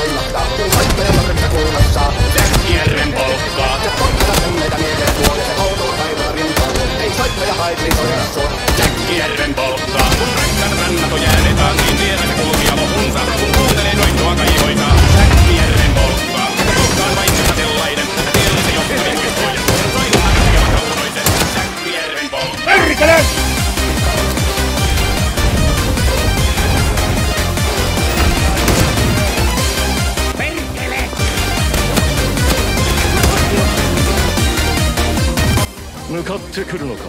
soimahtaa, kun soittelee nokasta kulmassa. Täkkierren polkkaa. Ja polkkaa meitä mielen tuolle, se houtuu taivaan rintaan. Ei soittoja haitli soida sua. Täkkierren polkkaa. Kun 向かってくるのか。